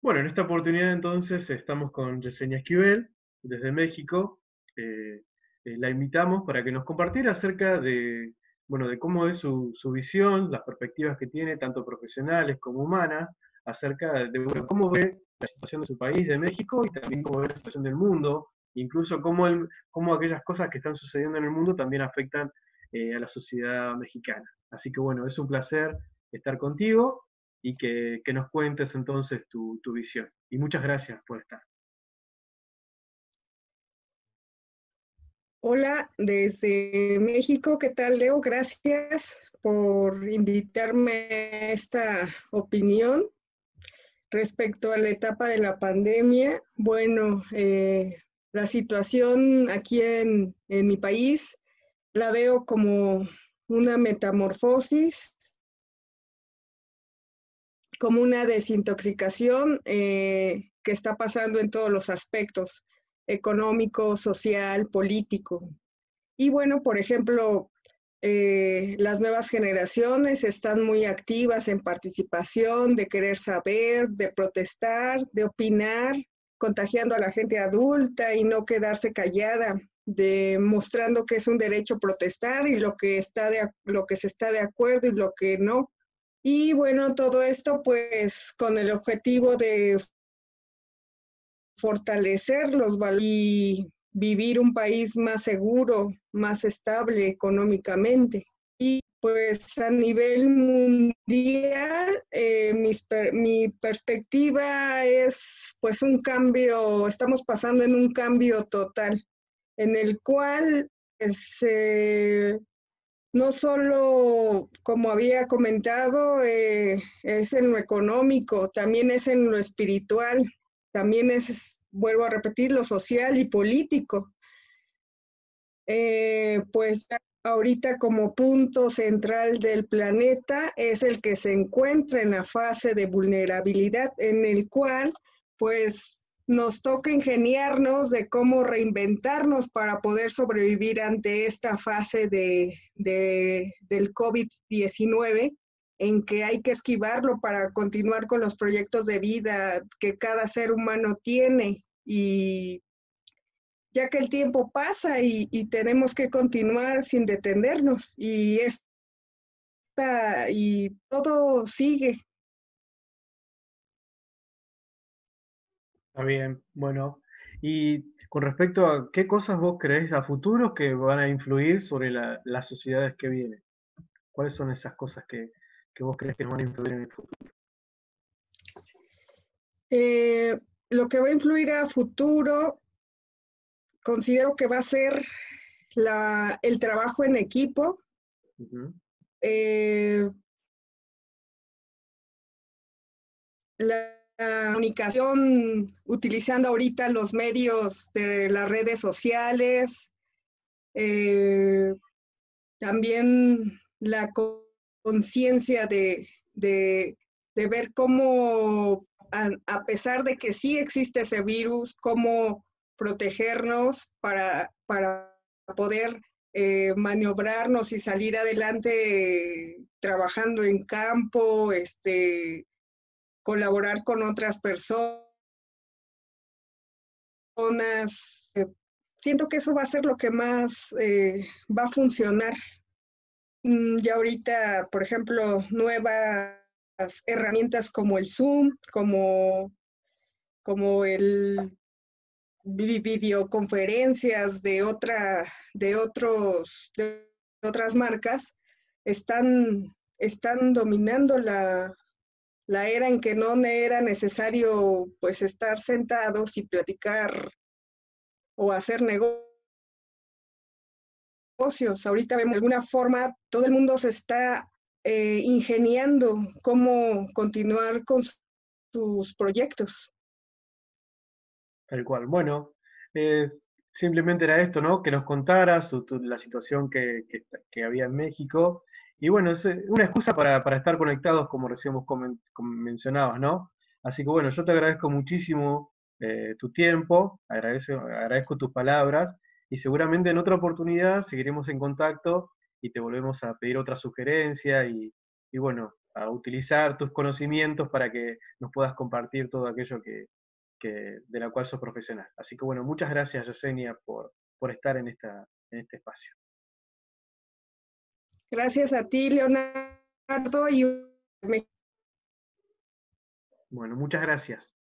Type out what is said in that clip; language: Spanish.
Bueno, en esta oportunidad entonces estamos con Yesenia Esquivel, desde México. Eh, eh, la invitamos para que nos compartiera acerca de, bueno, de cómo es su, visión, las perspectivas que tiene, tanto profesionales como humanas, acerca de, cómo ve la situación de su país, de México, y también cómo ve la situación del mundo, incluso cómo, el, cómo aquellas cosas que están sucediendo en el mundo también afectan eh, a la sociedad mexicana. Así que bueno, es un placer estar contigo y que, nos cuentes entonces tu, visión. Y muchas gracias por estar. Hola, desde México, ¿qué tal, Leo? Gracias por invitarme a esta opinión respecto a la etapa de la pandemia. Bueno, eh, la situación aquí en, en mi país la veo como una metamorfosis como una desintoxicación eh, que está pasando en todos los aspectos, económico, social, político. Y bueno, por ejemplo, eh, las nuevas generaciones están muy activas en participación, de querer saber, de protestar, de opinar, contagiando a la gente adulta y no quedarse callada, demostrando que es un derecho protestar y lo que, está de, lo que se está de acuerdo y lo que no. Y bueno, todo esto pues con el objetivo de fortalecer los valores y vivir un país más seguro, más estable económicamente. Y pues a nivel mundial, eh, mi perspectiva es pues un cambio, estamos pasando en un cambio total, en el cual se pues, no solo, como había comentado, eh, es en lo económico, también es en lo espiritual, también es, vuelvo a repetir, lo social y político. Eh, pues ahorita como punto central del planeta es el que se encuentra en la fase de vulnerabilidad, en el cual pues nos toca ingeniarnos de cómo reinventarnos para poder sobrevivir ante esta fase de, del COVID-19 en que hay que esquivarlo para continuar con los proyectos de vida que cada ser humano tiene. Y ya que el tiempo pasa y, y tenemos que continuar sin detenernos y esta, y todo sigue Está bien, bueno. Y con respecto a qué cosas vos crees a futuro que van a influir sobre las sociedades que vienen, ¿cuáles son esas cosas que, vos crees que van a influir en el futuro? Eh, lo que va a influir a futuro, considero que va a ser el trabajo en equipo. Eh, la comunicación utilizando ahorita los medios de las redes sociales, eh, también la conciencia de, ver cómo, a, pesar de que sí existe ese virus, cómo protegernos para, para poder eh, maniobrarnos y salir adelante trabajando en campo, este, colaborar con otras personas. Eh, siento que eso va a ser lo que más eh, va a funcionar. Mm, ya ahorita, por ejemplo, nuevas herramientas como el Zoom, como, como el videoconferencias de otra, de otros, de otras marcas, están, están dominando la, la era en que no era necesario pues estar sentados y platicar o hacer negocios. Ahorita vemos de alguna forma todo el mundo se está eh, ingeniando cómo continuar con sus proyectos. Tal cual. Bueno, eh, simplemente era esto, ¿no? Que nos contaras la situación que, que había en México y bueno, es eh, una excusa para, estar conectados, como recién vos mencionabas, ¿no? Así que bueno, yo te agradezco muchísimo eh, tu tiempo, agradezco, agradezco tus palabras y seguramente en otra oportunidad seguiremos en contacto y te volvemos a pedir otra sugerencia y, bueno, utilizar tus conocimientos para que nos puedas compartir todo aquello que, de la cual sos profesional. Así que bueno, muchas gracias Yesenia por, por estar en, esta, en este espacio. Gracias a ti, Leonardo. Y... Bueno, muchas gracias.